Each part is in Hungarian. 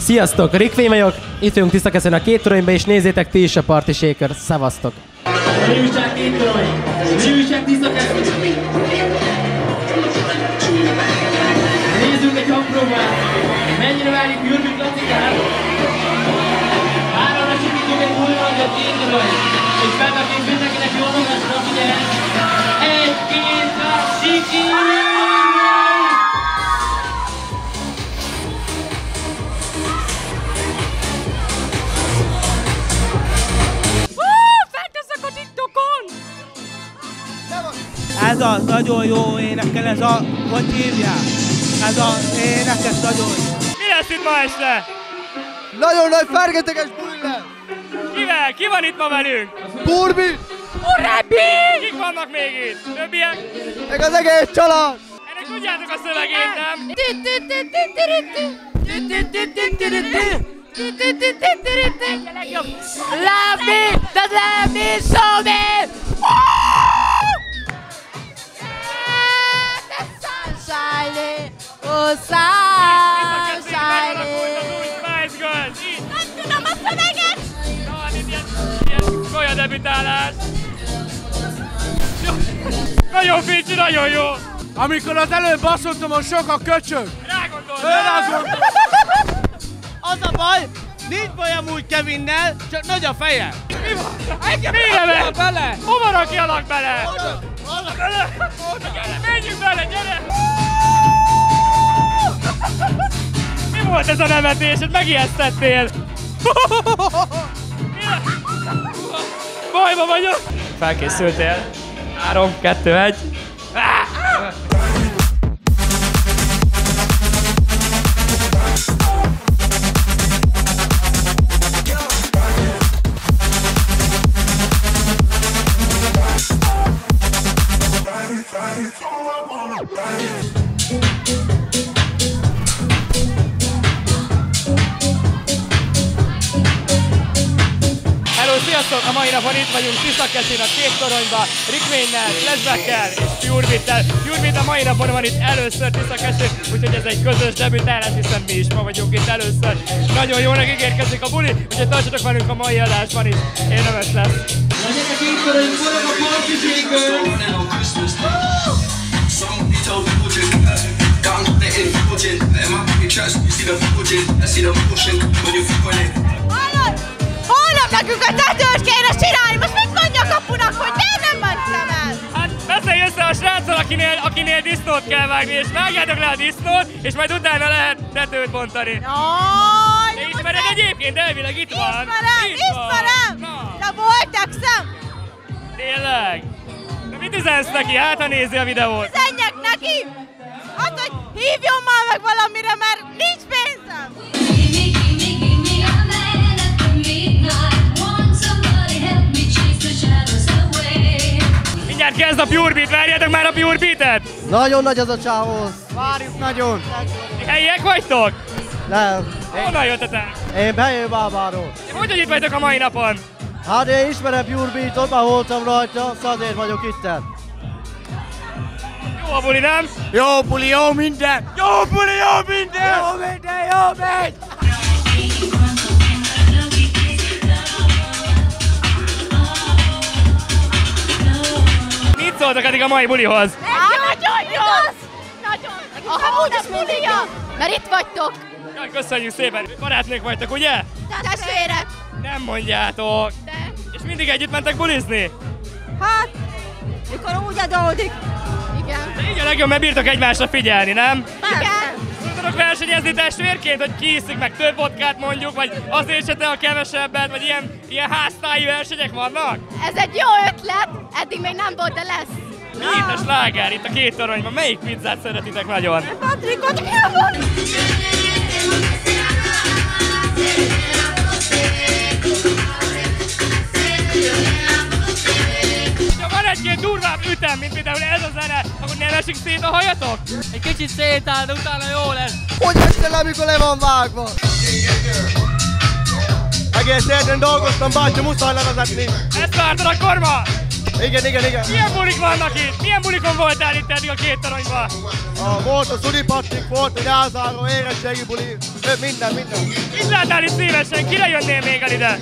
Sziasztok, Rick vagyok, itt vagyunk Tisztakeszön a két toronyba, és nézzétek ti is a Party Shaker. Szevasztok! Mi két torony? Mi újság tiszta Ez a nagyon jó énekel, ez a, hogy hívják? Ez a énekes nagyon jó. Mi lesz itt ma este? Nagyon nagy fergeteges buli lesz! Kivel? Ki van itt ma velünk? Burbi! Urabi! Kik vannak még itt? Többiek? Meg az egész család! Ennek tudjátok a szövegét, nem? Love me, that love me, show me. Oh sun shining. Nem tudom a szöveget. Golya debütálás. Nagyon fincsi, nagyon jó! Amikor az előbb azt mondtam, hogy sok a köcsög, Rágondoltam! az a baj, nincs baj amúgy Kevinnel, csak nagy a feje. Mi van? Mire megy? bele? Hova rakjalak bele? Gyere, menjünk bele, gyere! Volt ez a nevetésed? Megijesztettél! Bajba vagyok! Felkészültél? 3, 2, 1. mai napon itt vagyunk Tiszakeszén a két toronyba, Rickménnel, Flashbackkel és Purvittel. Purvit a mai napon van itt először Tiszakeszén, úgyhogy ez egy közös debütálás, hiszen mi is ma vagyunk itt először. Nagyon jónak ígérkezik a buli, úgyhogy tartsatok velünk a mai adásban is. Érdemes lesz. Legyen a két torony, forog a Party Shaker! Hallod? Holnap nekünk a tetőt kéne csinálni. Most mit mondja apunak, hogy miért nem mentem el? Hát beszélj össze a sráccal, akinél, akinél disznót kell vágni, és vágjátok le a disznót, és majd utána lehet tetőt bontani. Jaj, de most ismered nem- egyébként, elvileg itt van. Ismerem, Itt van. ismerem! Na, De voltak szem! tényleg? De mit üzensz neki? Hát, ha nézi a videót. Üzenjek neki! Hát, hogy hívjon már meg valamire, mert nincs pénzem! Kezd a Pure Beat, várjátok már a Pure Beat-et? Nagyon nagy az a csávóz! Várjuk nagyon! Helyiek vagytok? Nem, Honnan jöttetek? én bejön bábáról. Hogy, hogy itt vagytok a mai napon? Hát én ismerem Pure Beat-ot, már voltam rajta, szóval azért vagyok itten. Jó a buli, nem? Jó buli, jó minden! Jó buli, jó minden! Jó minden, jó megy! Szóltok eddig a mai bulihoz? Nagyon jó! Nagyon! Amúgy is bulia! Mert itt vagytok! Jaj, köszönjük szépen! Barátnék vagytok, ugye? Testvérek! Nem mondjátok! De... És mindig együtt mentek bulizni? Hát... Mikor úgy adódik. Igen. De így a legjobb, mert bírtok egymásra figyelni, nem? Igen. Versenyezni testvérként, hogy ki iszik meg több vodkát mondjuk, vagy azért se te a kevesebbet, vagy ilyen, ilyen háztáji versenyek vannak? Ez egy jó ötlet, eddig még nem volt, de lesz. Itt a sláger, itt a két toronyban. Melyik pizzát szeretitek nagyon? Patrikot kívül! Ha van egy-két durvább ütem, mint például ez a zene, akkor nem esik szét a hajatok? Egy kicsit szétáll, de utána jó lesz. Hogy estél, amikor le van vágva? Egész érden dolgoztam, bátyja, muszáj levezetni. Ezt vártad a korma? Igen, igen, igen. Milyen bulik vannak itt? Milyen bulikon voltál itt eddig a két toronyban? A, volt a Szuli Patrik, volt a nyárzáró, érettségi buli, minden, minden. Mit láttál itt szívesen? Kire jönnél még el ide?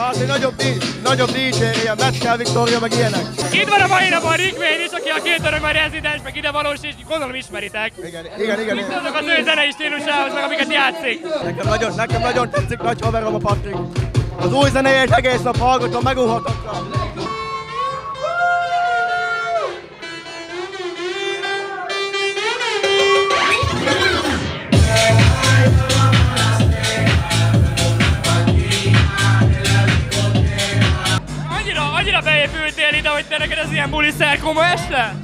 Hát egy nagyobb, nagyobb DJ, ilyen Metkel Viktória, meg ilyenek. Itt van a mai napon Rick Wayne is, aki a két toronyban rezidens, meg ide valós, és gondolom ismeritek. Igen, igen, igen. igen. Azok az ő zenei stílusához, meg amiket játszik. Nekem nagyon, nekem nagyon tetszik, nagy haverom a Patrik. Az új zenéjét egész nap hallgatom, megúhatatlan. Annyira, beépültél ide, hogy te neked ez ilyen buli szerkoma este?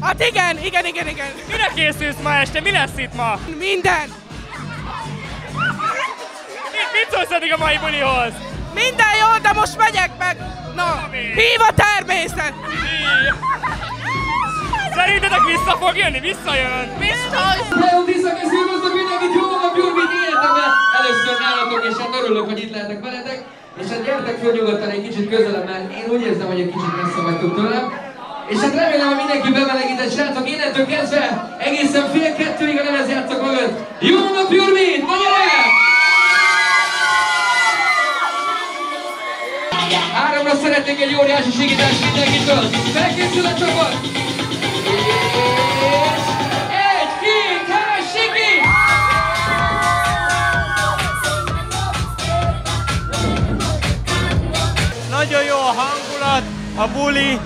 Hát igen, igen, igen, igen. Mire készülsz ma este? Mi lesz itt ma? Minden. Mit, mit szólsz eddig a mai bulihoz? Minden jó, de most megyek meg. Na, hív a természet. Szerintetek vissza fog jönni? Visszajön! Biztos. Hello, Tiszakesz, üdvözlök mindenkit, jó magam, Gyurvit életemben! Először nálatok, és hát örülök, hogy itt lehetek veletek. És hát gyertek föl nyugodtan egy kicsit közelebb, mert én úgy érzem, hogy egy kicsit messze vagytok tőlem. És hát remélem, hogy mindenki bemelegített, srácok, innentől kezdve egészen fél kettőig a lemezjátszok mögött. Jó nap, Gyurvit! Na gyere! Áramra szeretnék egy óriási segítást mindenkitől. Felkészül a csapat! És Nagyon jó a hangulat, a buli,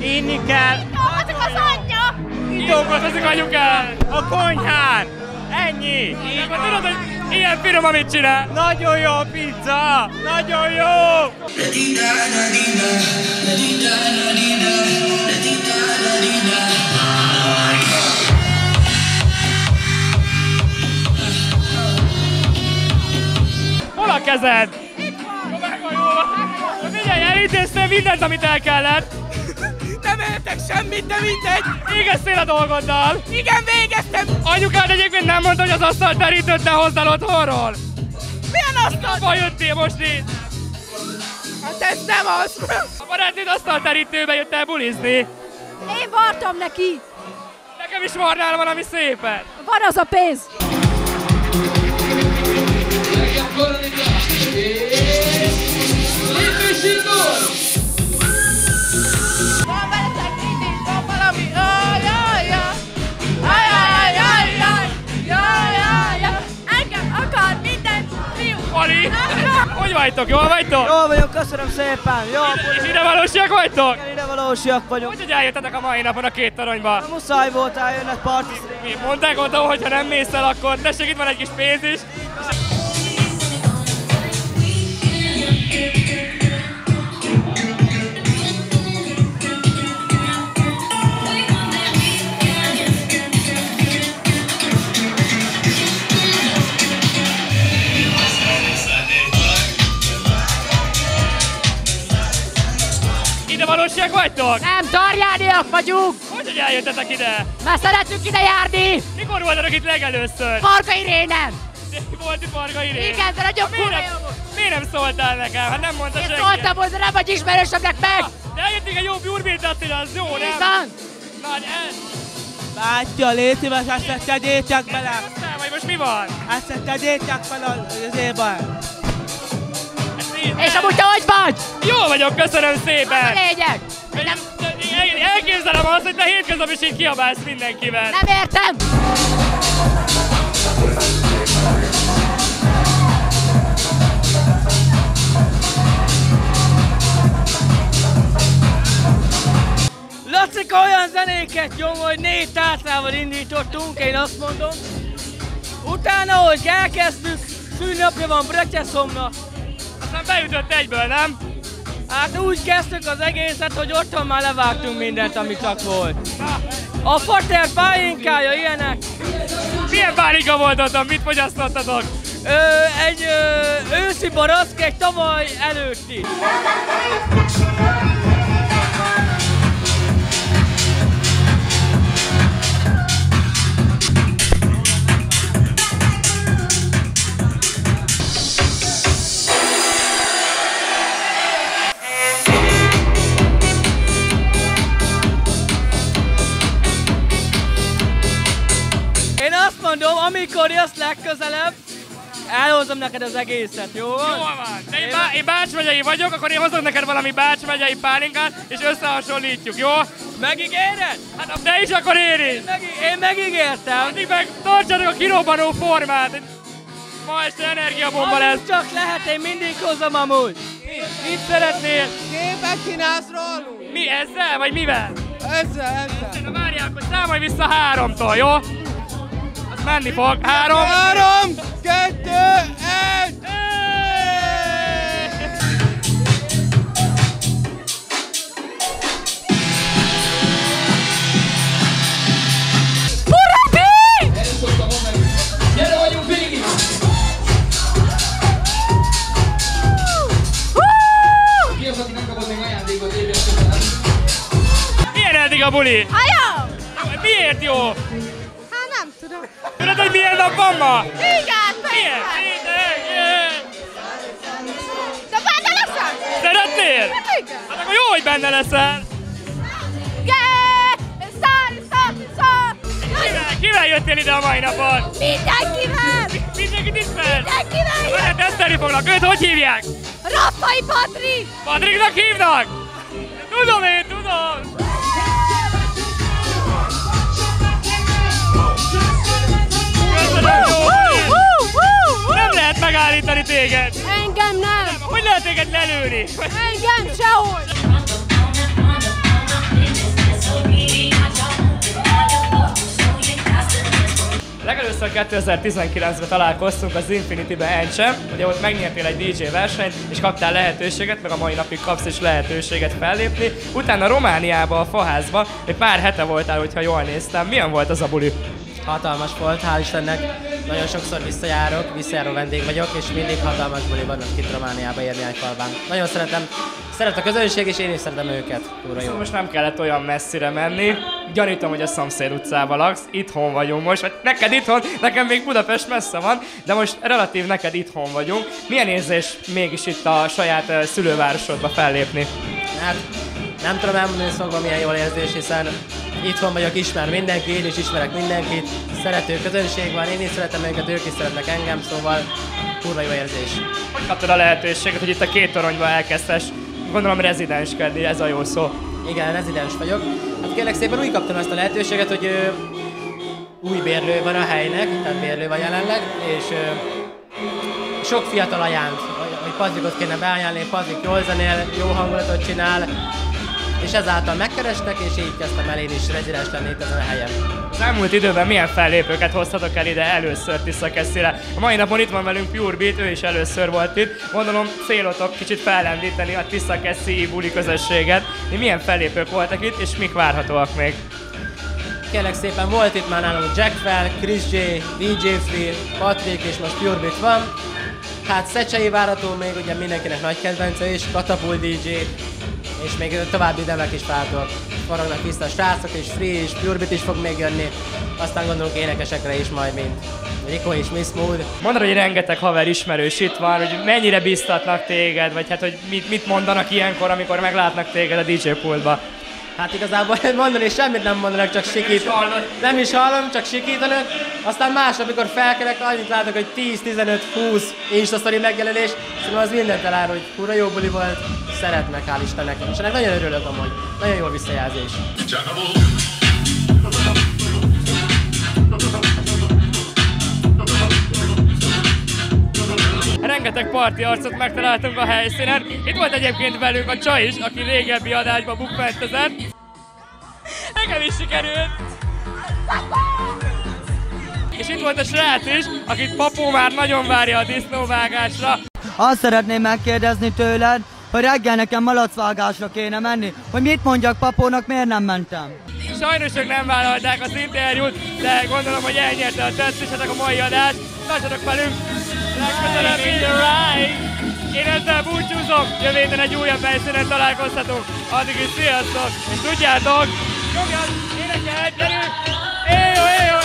inni kell. Azok az anyja. Itt dolgozik anyukám! A konyhán! Ennyi! De akkor tudod, hogy ilyen finom, amit csinál? Nagyon jó a pizza! Nagyon jó! Hol a kezed? Figyelj, elintéztél mindent, amit el kellett. Nem értek semmit, de mindegy. Végeztél a dolgoddal. Igen, végeztem. Anyukád egyébként nem mondta, hogy az asztal terítőt ne hozzál otthonról. Milyen asztal? Hol jöttél most itt? Hát ez nem az. A barátnőd asztalterítőbe jött el bulizni. Én vartam neki! Nekem is varnál valami szépen. Van az a pénz! Legjobb vagytok? Jól vagytok? Jól vagyok, köszönöm szépen. Jó, És ide valósiak vagytok? ide valósiak vagyunk. Hogy, hogy eljöttetek a mai napon a két toronyba? Muszáj volt eljönned parti Mi mondták oda, hogy ha nem mész el, akkor tessék, itt van egy kis pénz is. Valósiak vagytok? Nem, tarjániak vagyunk! Hogy, hogy eljöttetek ide? Mert szeretünk ide járni! Mikor voltatok itt legelőször? Varga Irénen! Volt itt Varga Irén? Igen, de nagyon miért kurva miért nem szóltál nekem? Hát nem mondta Én senki. szóltam, hogy nem vagy ismerősöknek meg! De eljötték egy jó bjurbiltatni, az jó, Így nem? van! Na, ez, Bátya, légy szíves, ezt tegyétek bele! most mi van? Ezt tegyétek fel az évben! És amúgy te hogy vagy? Jó vagyok, köszönöm A szépen! lényeg! Nem, én elképzelem azt, hogy te hétköznap is így kiabálsz mindenkivel. Nem értem! Lacika olyan zenéket nyom, hogy négy tárcával indítottunk, én azt mondom. Utána, hogy elkezdtük, szűnapja van Bretyeszomnak. Beütött egyből, nem? Hát úgy kezdtük az egészet, hogy otthon már levágtunk mindent, ami csak volt. A fater pálinkája ilyenek. Milyen pálinka volt otthon? Mit fogyasztottatok? Ö, egy ö, őszi baraszk, egy tavaly előtti. Mikor jössz legközelebb, elhozom neked az egészet, jó? Jó van. De én, bá- én Bács megyei vagyok, akkor én hozok neked valami Bács megyei pálinkát, és összehasonlítjuk, jó? Megígéred? Hát ha te is, akkor én is. Meg, én megígértem. Addig meg tartsatok a kirobbanó formát. Ma este energiabomba lesz. Amíg csak lehet, én mindig hozom amúgy. Mit szeretnél? Képet csinálsz rólunk? Mi ezzel, vagy mivel? Ezzel, ezzel. Na várjál, akkor számolj vissza háromtól, jó? Menni fog. Három. Három, kettő, egy. Milyen eddig a buli? A jó! Miért jó? Hogy milyen nap van ma? Igen, Milyen? Igen. De benne leszel? Szeretnél? Igen. Hát akkor jó, hogy benne leszel. Kivel, jöttél ide a mai napon? Mindenkivel! Mindenkit ismersz? Mindenkivel! Vele tesztelni fognak. Őt hogy hívják? Raffai Patrik! Patriknak hívnak? Tudom én, tudom. Nem lehet megállítani téged. Engem nem! Hogy lehet téged lelőni? Engem sehogy! Legelőször 2019-ben találkoztunk az Infinity-be Encse, ugye ott megnyertél egy DJ versenyt, és kaptál lehetőséget, meg a mai napig kapsz is lehetőséget fellépni. Utána Romániába, a Faházba, egy pár hete voltál, hogyha jól néztem. Milyen volt az a buli? Hatalmas volt, hál' Istennek. Nagyon sokszor visszajárok, visszajáró vendég vagyok, és mindig hatalmas buli vannak itt Romániába Érmiányfalván. Nagyon szeretem, szeret a közönség, és én is szeretem őket. Kurva jó. Most nem kellett olyan messzire menni. Gyanítom, hogy a szomszéd utcában laksz, itthon vagyunk most, vagy neked itthon, nekem még Budapest messze van, de most relatív neked itthon vagyunk. Milyen érzés mégis itt a saját szülővárosodba fellépni? Hát nem tudom elmondani szóval milyen jól érzés, hiszen itthon vagyok, ismer mindenki, én is ismerek mindenkit, szerető közönség van, én is szeretem őket, ők is szeretnek engem, szóval kurva jó érzés. Hogy kaptad a lehetőséget, hogy itt a két toronyba elkezdtes, gondolom rezidenskedni, ez a jó szó. Igen, rezidens vagyok. Hát kérlek szépen úgy kaptam ezt a lehetőséget, hogy ö, új bérlő van a helynek, tehát bérlő van jelenleg, és ö, sok fiatal ajánt, hogy- Patrikot kéne beajánlani, Patrik jól zenél, jó hangulatot csinál, és ezáltal megkerestek, és így kezdtem el én is rezidens lenni itt ezen a helyen. Az elmúlt időben milyen fellépőket hoztatok el ide először Tiszakesszire? A mai napon itt van velünk Pure Beat, ő is először volt itt. Gondolom célotok kicsit fellendíteni a Tiszakeszi buli közösséget. Mi milyen fellépők voltak itt, és mik várhatóak még? Kérlek szépen volt itt már nálunk Jack Fell, Chris J, DJ Free, Patrik és most Pure Beat van. Hát Szecsei várható még, ugye mindenkinek nagy kedvence is, Katapult DJ, és még további demek is várhatóak. Forognak vissza a srácok, és Free és is fog még jönni. Aztán gondolunk énekesekre is majd, mint Rico és Miss Mood. Mondod, hogy rengeteg haver ismerős itt van, hogy mennyire biztatnak téged, vagy hát, hogy mit, mit mondanak ilyenkor, amikor meglátnak téged a DJ pultba. Hát igazából mondani semmit nem mondanak, csak sikít. Nem is hallod. Nem is hallom, csak sikítanak. Aztán másnap, amikor felkelek, annyit látok, hogy 10, 15, 20 Insta megjelenés. Szóval az mindent elárul, hogy kurva jó buli volt. Szeretnek, hál' Istennek. És ennek nagyon örülök amúgy. Nagyon jó visszajelzés. Rengeteg parti arcot megtaláltunk a helyszínen. Itt volt egyébként velünk a csaj is, aki régebbi adásba bukfentezett. Nekem is sikerült! És itt volt a srác is, akit Papó már nagyon várja a disznóvágásra. Azt szeretném megkérdezni tőled, hogy reggel nekem malacvágásra kéne menni, hogy mit mondjak papónak, miért nem mentem. Sajnos ők nem vállalták az interjút, de gondolom, hogy elnyerte a tetstésetek a mai adást. Tartsatok velünk! Legközelebb a ride! Én ezzel búcsúzom, jövő héten egy újabb helyszínen találkozhatunk. Addig is sziasztok! És tudjátok, nyomjad, énekelj, gyerünk! Éjjó, éjjó!